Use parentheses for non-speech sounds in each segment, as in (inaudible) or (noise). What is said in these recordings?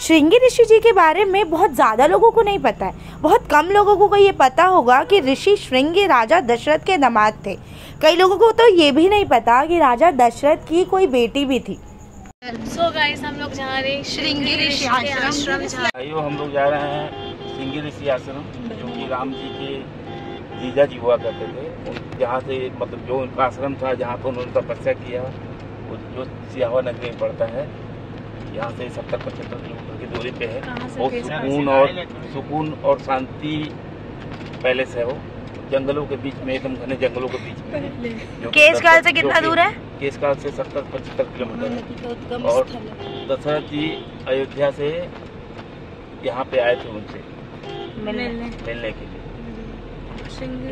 श्रृंगी ऋषि जी के बारे में बहुत ज़्यादा लोगों को नहीं पता है। बहुत कम लोगों को ये पता होगा कि ऋषि श्रृंगी राजा दशरथ के दामाद थे। कई लोगों को तो ये भी नहीं पता कि राजा दशरथ की कोई बेटी भी थी। सो so गाइस हम लोग जा रहे हैं श्रृंगी ऋषि आश्रम जा आइयो हम लोग जा रहे हैं श्रृंगी ऋषि आश्रम जो कि राम जी के जीजा जी हुआ करते थे। जहाँ से मतलब जो उनका आश्रम था जहाँ पर उन्होंने तपस्या किया वो जो सियावा नगरी में पड़ता है यहाँ से सत्तर पचहत्तर किलोमीटर की दूरी पे है। बहुत सुकून और सुकून और शांति पैलेस है वो। जंगलों के बीच में एकदम घने जंगलों के बीच में है। जो से कितना दूर है? केशकाल से सत्तर पचहत्तर किलोमीटर है। और दशरथ जी अयोध्या से यहाँ पे आए थे उनसे। मिलने। मिलने के लिए।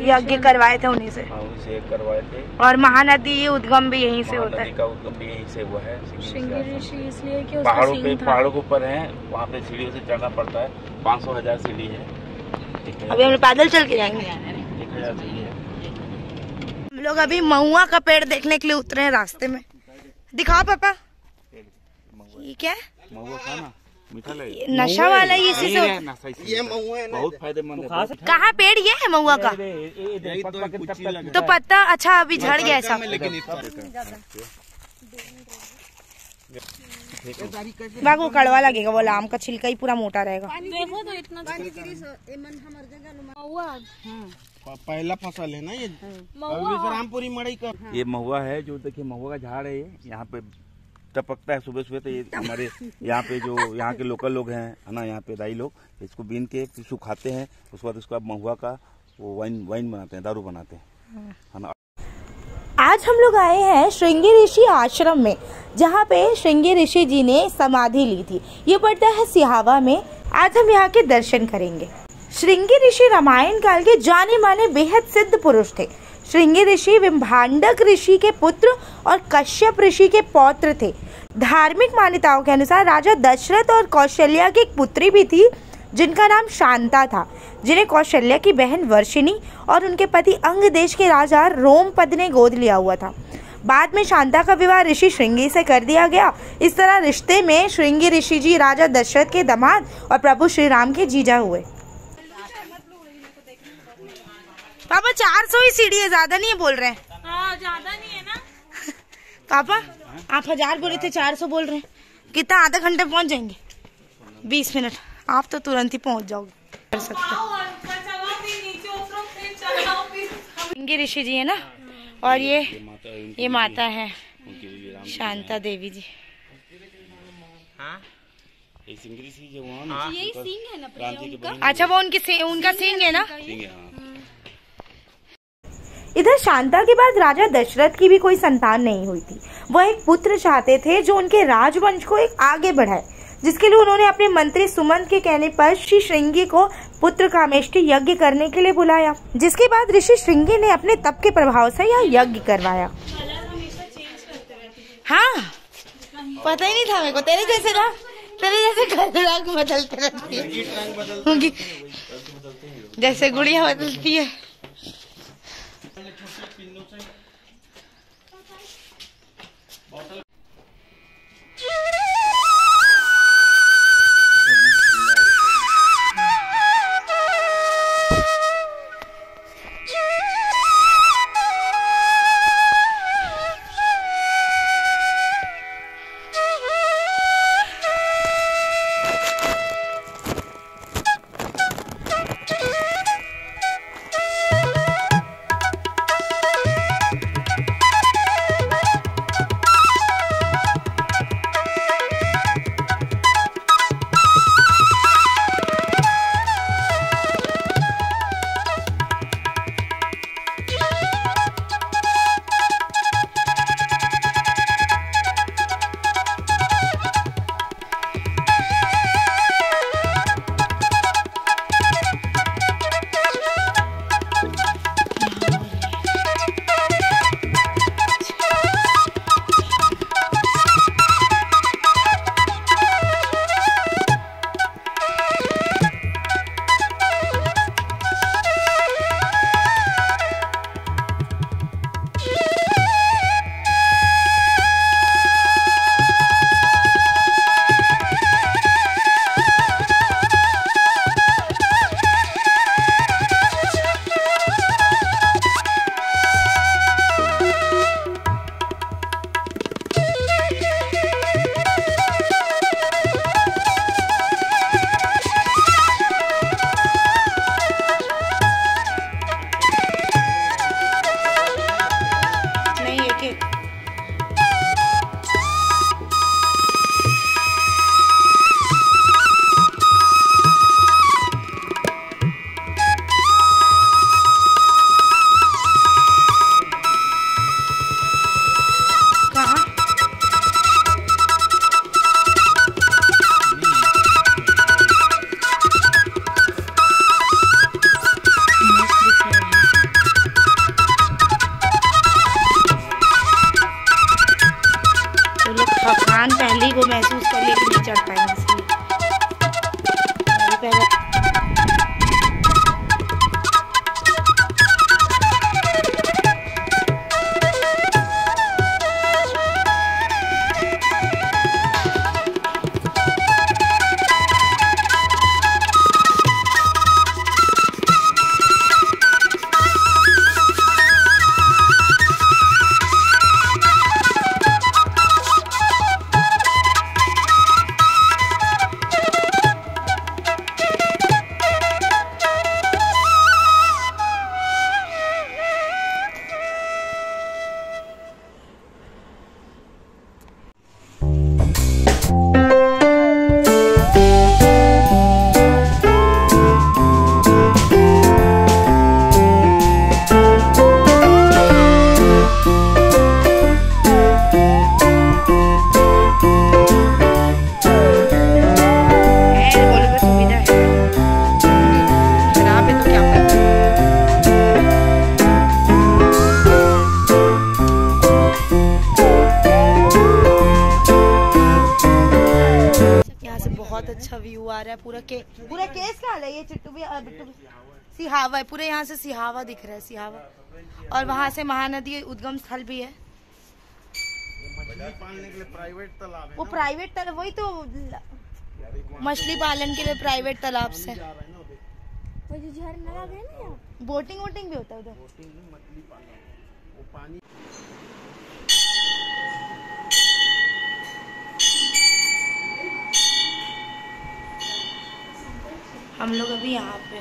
यज्ञ करवाए थे उन्हीं से। हाँ उनसे करवाए थे। और महानदी उद्गम भी यहीं से होता है। का उद्गम भी यहीं से हुआ है इसलिए कि पहाड़ों पे पहाड़ों के ऊपर है वहाँ पे सीढ़ियों से चढ़ना पड़ता है। पाँच सौ हज़ार सीढ़ी है। अभी हम लोग पैदल चल के जाएँगे। एक हज़ार सीढ़ी है। हम लोग अभी महुआ का पेड़ देखने के लिए उतरे हैं रास्ते में। दिखाओ पापा। ये क्या है? महुआ खाना। नशा वाला ही इसी से ये महुआ है बहुत फ़ायदेमंद है। है। कहाँ पेड़ ये है महुआ का? तो पत्ता अच्छा अभी झड़ गया ऐसा बाग वो कड़वा लगेगा वो आम का छिलका ही पूरा मोटा रहेगा। देखो तो इतना पहला फ़सल है ना ये? अभी विश्रामपुरी मड़ई का ये महुआ है जो देखिए महुआ का झाड़ है ये। यहाँ पे टपकता है सुबह सुबह तो ये हमारे यहाँ पे जो यहाँ के लोकल लोग हैं है ना यहाँ पे दाई लोग इसको बीन के फिर सुखाते हैं उसके बाद उसका महुआ का वो वाइन वाइन बनाते हैं दारू बनाते हैं है। ना। आज हम लोग आए हैं श्रृंगी ऋषि आश्रम में जहाँ पे श्रृंगी ऋषि जी ने समाधि ली थी। ये पड़ता है सिहावा में। आज हम यहाँ के दर्शन करेंगे। श्रृंगी ऋषि रामायण काल के जाने माने बेहद सिद्ध पुरुष थे। श्रृंगी ऋषि विम्भांडक ऋषि के पुत्र और कश्यप ऋषि के पौत्र थे। धार्मिक मान्यताओं के अनुसार राजा दशरथ और कौशल्या की एक पुत्री भी थी, जिनका नाम शांता था। जिन्हें कौशल्या की बहन वर्षिनी और उनके पति अंग देश के राजा रोमपद ने गोद लिया हुआ था। बाद में शांता का विवाह ऋषि श्रृंगी से कर दिया गया। इस तरह रिश्ते में श्रृंगी ऋषि जी राजा दशरथ के दामाद और प्रभु श्री राम के जीजा हुए। पापा चार सौ ही सीढ़ी है ज़्यादा नहीं है बोल रहे हाँ। ज़्यादा नहीं है ना। (laughs) पापा आप हज़ार बोले थे चार सौ बोल रहे हैं। कितना आधा घंटे में पहुँच जाएँगे। बीस मिनट। आप तो तुरंत ही पहुँच जाओगे। कर सकते श्रृंगी ऋषि जी है ना? और ये ये माता है शांता देवी जी। ये सिंगरी सी जो वहाँ ना यही सिंह है ना अच्छा वो उनकी उनका सिंह है ना? सिंह है हाँ। इधर शांता के बाद राजा दशरथ की भी कोई संतान नहीं हुई थी। वह एक पुत्र चाहते थे जो उनके राजवंश को एक आगे बढ़ाए जिसके लिए उन्होंने अपने मंत्री सुमंत के कहने पर श्री श्रृंगी को पुत्र कामेष्टि यज्ञ करने के लिए बुलाया जिसके बाद ऋषि श्रृंगी ने अपने तप के प्रभाव से यह यज्ञ करवाया। हाँ पता ही नहीं था मेरे को। तेरे जैसे ना तेरे जैसे रंग बदलते रहती है। जैसे गुड़िया बदलती है। बहुत अच्छा व्यू आ रहा है पूरा के पूरा केस का हाल है? ये चिट्टू भी बिट्टू भी सिहावा है पूरे यहाँ से सिहावा दिख रहा है सिहावा। और वहाँ से महानदी उद्गम स्थल भी है। मछली पालने के लिए प्राइवेट तालाब वो प्राइवेट तालाब वही तो मछली पालन के लिए प्राइवेट तालाब से बोटिंग वोटिंग भी होता है उधर। हम लोग अभी यहाँ पे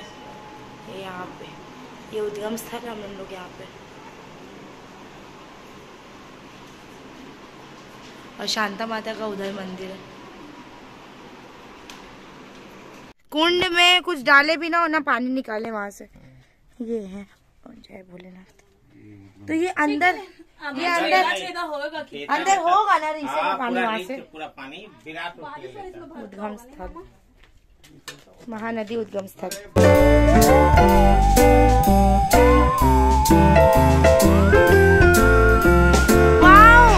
ये यहाँ पे। ये उद्गम स्थल है हम लोग यहाँ पे। और शांता माता का उधर मंदिर है। कुंड में कुछ डाले भी ना और ना पानी निकाले वहाँ से। ये है। जय भोलेनाथ। तो ये अंदर ये अंदर होगा अंदर होगा ना रीसे का पानी वहाँ से। पूरा पानी विराट है। उद्गम स्थल। महानदी उद्गम स्थल। वाओ!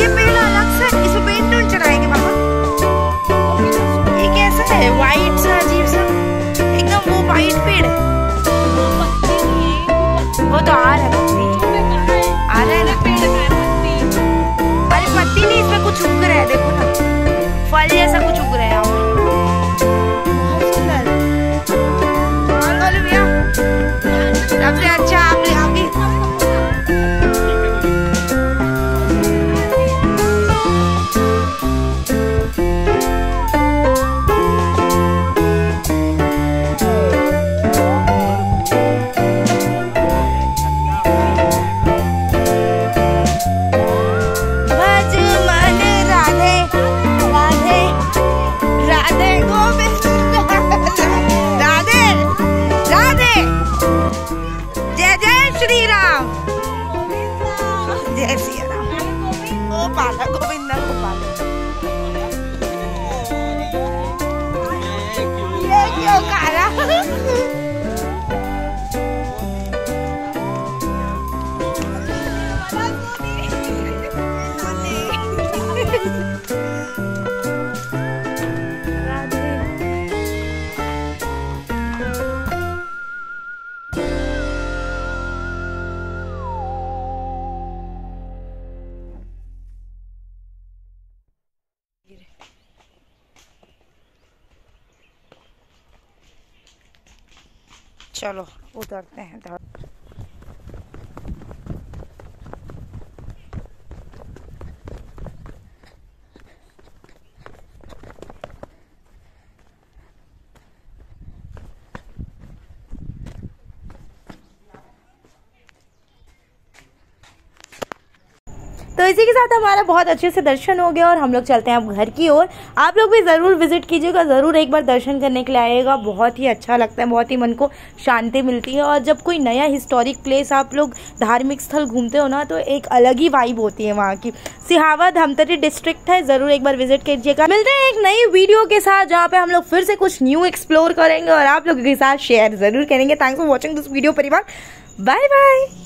ये पेड़ अलग चलो उतरते हैं तो इसी के साथ हमारा बहुत अच्छे से दर्शन हो गया और हम लोग चलते हैं अब घर की ओर। आप लोग भी ज़रूर विज़िट कीजिएगा, ज़रूर एक बार दर्शन करने के लिए आइएगा। बहुत ही अच्छा लगता है, बहुत ही मन को शांति मिलती है और जब कोई नया हिस्टोरिक प्लेस आप लोग धार्मिक स्थल घूमते हो ना तो एक अलग ही वाइब होती है वहाँ की। सिहावा धमतरी डिस्ट्रिक्ट है, ज़रूर एक बार विज़िट कीजिएगा। मिलते हैं एक नई वीडियो के साथ, जहाँ पे हम लोग फिर से कुछ न्यू एक्सप्लोर करेंगे और आप लोगों के साथ शेयर ज़रूर करेंगे। Thanks for watching this video परिवार। Bye bye